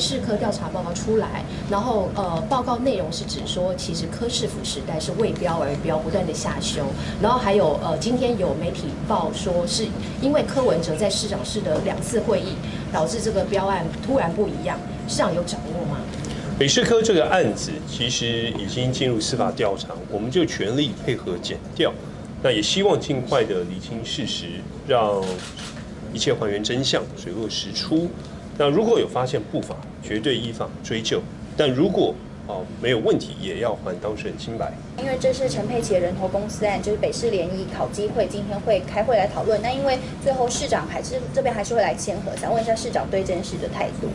市科调查报告出来，然后呃，报告内容是指说，其实柯市府时代是为标而标，不断的下修，然后还有呃，今天有媒体报说，是因为柯文哲在市长室的两次会议，导致这个标案突然不一样，市长有掌握吗？北市科这个案子其实已经进入司法调查，我们就全力配合检调，那也希望尽快的理清事实，让一切还原真相，水落石出。那如果有发现不法，绝对依法追究；但如果哦没有问题，也要还当事人清白。因为这是陈佩琪的人头公司案，就是北市联谊考机会今天会开会来讨论。那因为最后市长还是这边还是会来签合，想问一下市长对这件事的态度。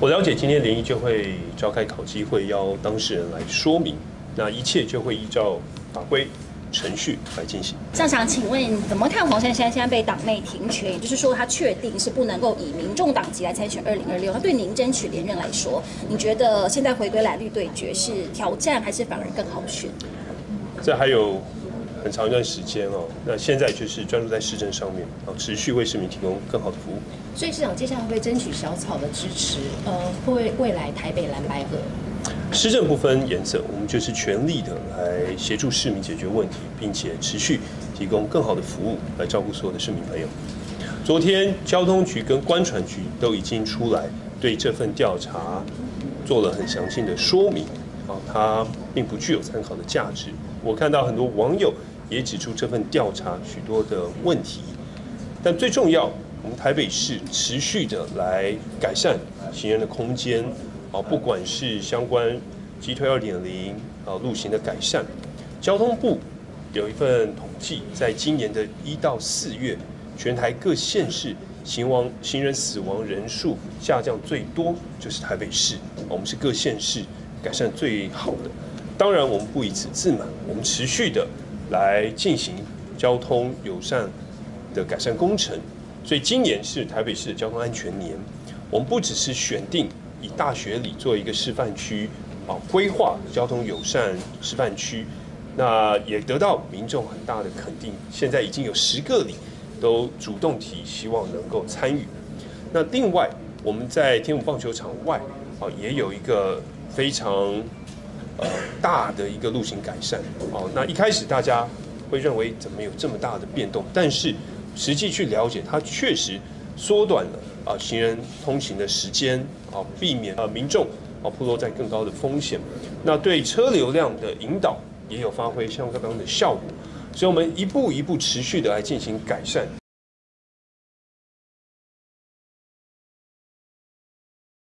我了解今天联谊就会召开考机会，邀当事人来说明，那一切就会依照法规。程序来进行。这样想请问，怎么看黄珊珊现在被党内停权？也就是说，他确定是不能够以民众党籍来参选二零二六。他对您争取连任来说，你觉得现在回归蓝绿对决是挑战，还是反而更好选？这还有很长一段时间哦。那现在就是专注在市政上面，啊，持续为市民提供更好的服务。所以市长接下来会争取小草的支持，呃，会未来台北蓝白合。施政不分颜色，我们就是全力的来协助市民解决问题，并且持续提供更好的服务来照顾所有的市民朋友。昨天交通局跟关船局都已经出来对这份调查做了很详细的说明，啊，它并不具有参考的价值。我看到很多网友也指出这份调查许多的问题，但最重要，我们台北市持续的来改善行人的空间。啊，不管是相关集推二点零啊路型的改善，交通部有一份统计，在今年的一到四月，全台各县市行亡行人死亡人数下降最多，就是台北市。我们是各县市改善最好的。当然，我们不以此自满，我们持续的来进行交通友善的改善工程。所以今年是台北市的交通安全年，我们不只是选定。以大学里做一个示范区，啊，规划交通友善示范区，那也得到民众很大的肯定。现在已经有十个里都主动提，希望能够参与。那另外，我们在天母棒球场外，啊，也有一个非常呃大的一个路型改善。哦，那一开始大家会认为怎么有这么大的变动？但是实际去了解，它确实缩短了。啊，行人通行的时间啊，避免啊民众啊暴露在更高的风险。那对车流量的引导也有发挥相当的效果。所以，我们一步一步持续的来进行改善，